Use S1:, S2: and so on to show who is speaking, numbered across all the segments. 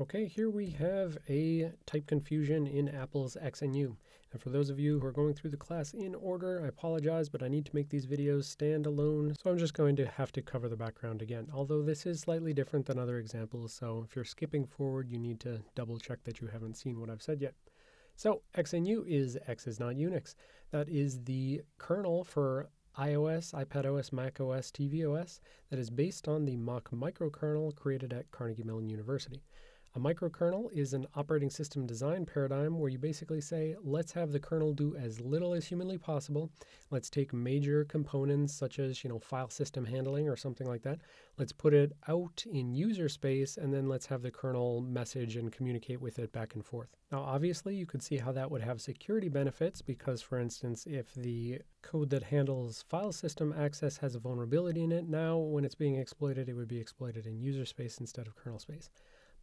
S1: Okay, here we have a type confusion in Apple's XNU. And for those of you who are going through the class in order, I apologize, but I need to make these videos stand alone, so I'm just going to have to cover the background again. Although this is slightly different than other examples, so if you're skipping forward, you need to double check that you haven't seen what I've said yet. So XNU is X is not Unix. That is the kernel for iOS, iPadOS, macOS, tvOS that is based on the Mach microkernel created at Carnegie Mellon University. A microkernel is an operating system design paradigm where you basically say, let's have the kernel do as little as humanly possible. Let's take major components such as, you know, file system handling or something like that. Let's put it out in user space and then let's have the kernel message and communicate with it back and forth. Now, obviously, you could see how that would have security benefits because, for instance, if the code that handles file system access has a vulnerability in it, now when it's being exploited, it would be exploited in user space instead of kernel space.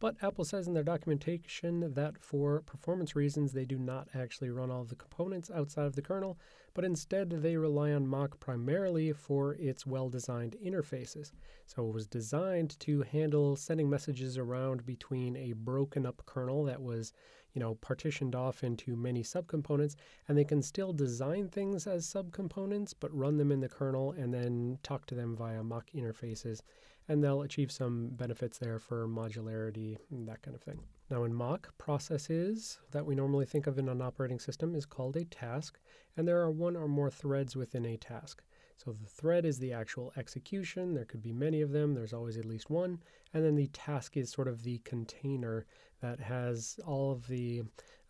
S1: But Apple says in their documentation that for performance reasons, they do not actually run all of the components outside of the kernel, but instead they rely on Mach primarily for its well designed interfaces. So it was designed to handle sending messages around between a broken up kernel that was, you know, partitioned off into many subcomponents, and they can still design things as subcomponents, but run them in the kernel and then talk to them via Mach interfaces and they'll achieve some benefits there for modularity and that kind of thing. Now, in Mach, processes that we normally think of in an operating system is called a task, and there are one or more threads within a task. So the thread is the actual execution. There could be many of them. There's always at least one. And then the task is sort of the container that has all of the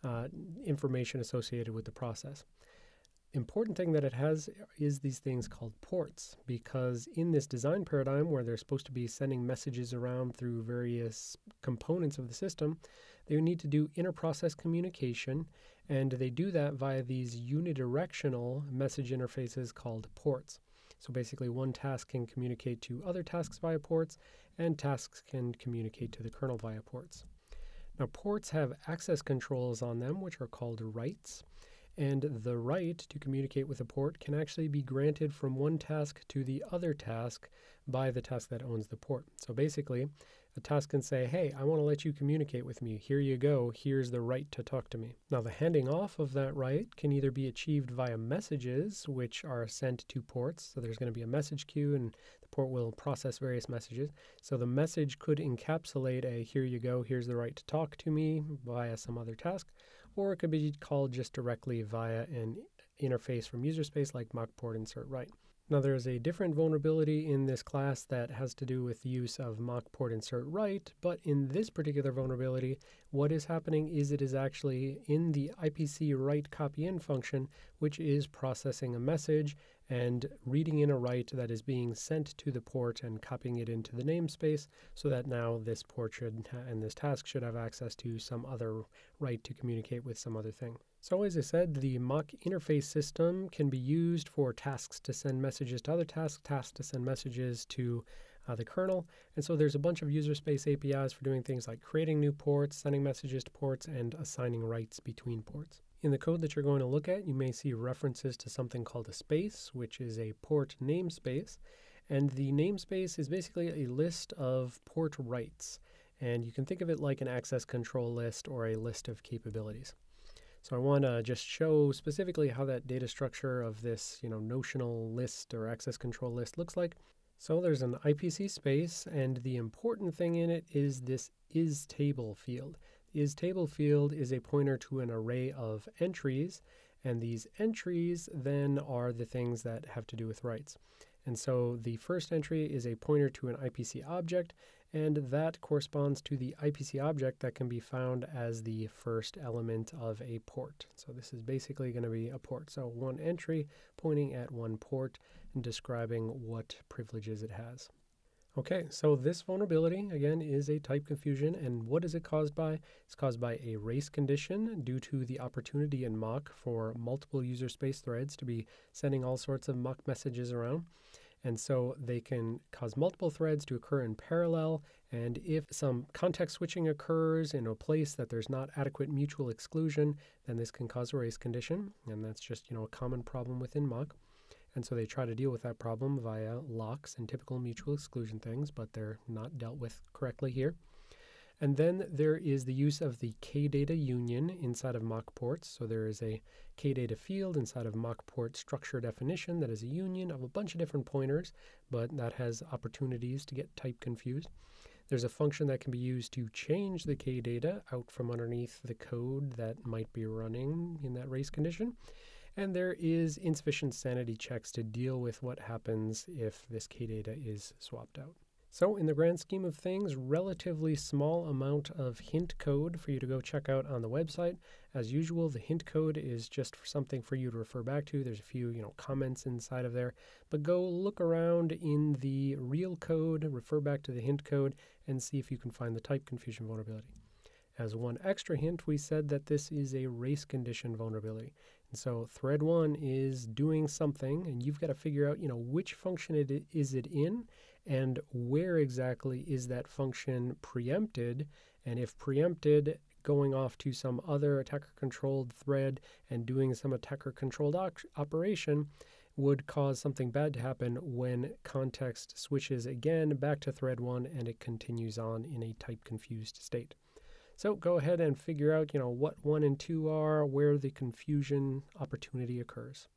S1: uh, information associated with the process important thing that it has is these things called ports because in this design paradigm where they're supposed to be sending messages around through various components of the system they need to do interprocess communication and they do that via these unidirectional message interfaces called ports. So basically one task can communicate to other tasks via ports and tasks can communicate to the kernel via ports. Now ports have access controls on them which are called rights and the right to communicate with a port can actually be granted from one task to the other task by the task that owns the port. So basically, a task can say, hey, I want to let you communicate with me. Here you go. Here's the right to talk to me. Now, the handing off of that right can either be achieved via messages, which are sent to ports. So there's going to be a message queue, and the port will process various messages. So the message could encapsulate a here you go, here's the right to talk to me via some other task or it could be called just directly via an interface from user space like Mach port insert right. Now there's a different vulnerability in this class that has to do with the use of Mach port insert right, but in this particular vulnerability, what is happening is it is actually in the IPC right copy in function, which is processing a message and reading in a right that is being sent to the port and copying it into the namespace so that now this port should and this task should have access to some other right to communicate with some other thing. So as I said, the Mach interface system can be used for tasks to send messages to other tasks, tasks to send messages to uh, the kernel. And so there's a bunch of user space APIs for doing things like creating new ports, sending messages to ports, and assigning rights between ports. In the code that you're going to look at, you may see references to something called a space, which is a port namespace. And the namespace is basically a list of port rights. And you can think of it like an access control list or a list of capabilities. So I want to just show specifically how that data structure of this, you know, notional list or access control list looks like. So there's an IPC space, and the important thing in it is this is table field. The is table field is a pointer to an array of entries, and these entries then are the things that have to do with rights. And so the first entry is a pointer to an IPC object, and that corresponds to the IPC object that can be found as the first element of a port. So this is basically going to be a port. So one entry pointing at one port and describing what privileges it has. Okay, so this vulnerability, again, is a type confusion, and what is it caused by? It's caused by a race condition due to the opportunity in Mach for multiple user space threads to be sending all sorts of Mach messages around. And so they can cause multiple threads to occur in parallel. And if some context switching occurs in a place that there's not adequate mutual exclusion, then this can cause a race condition. And that's just, you know, a common problem within Mach. And so they try to deal with that problem via locks and typical mutual exclusion things, but they're not dealt with correctly here. And then there is the use of the KData union inside of Mach ports. So there is a KData field inside of Mach port structure definition that is a union of a bunch of different pointers, but that has opportunities to get type confused. There's a function that can be used to change the KData out from underneath the code that might be running in that race condition. And there is insufficient sanity checks to deal with what happens if this KData is swapped out. So in the grand scheme of things, relatively small amount of hint code for you to go check out on the website. As usual, the hint code is just for something for you to refer back to. There's a few, you know, comments inside of there, but go look around in the real code, refer back to the hint code and see if you can find the type confusion vulnerability. As one extra hint, we said that this is a race condition vulnerability. So thread one is doing something and you've got to figure out, you know, which function it is it in and where exactly is that function preempted. And if preempted, going off to some other attacker controlled thread and doing some attacker controlled operation would cause something bad to happen when context switches again back to thread one and it continues on in a type confused state. So go ahead and figure out, you know, what one and two are, where the confusion opportunity occurs.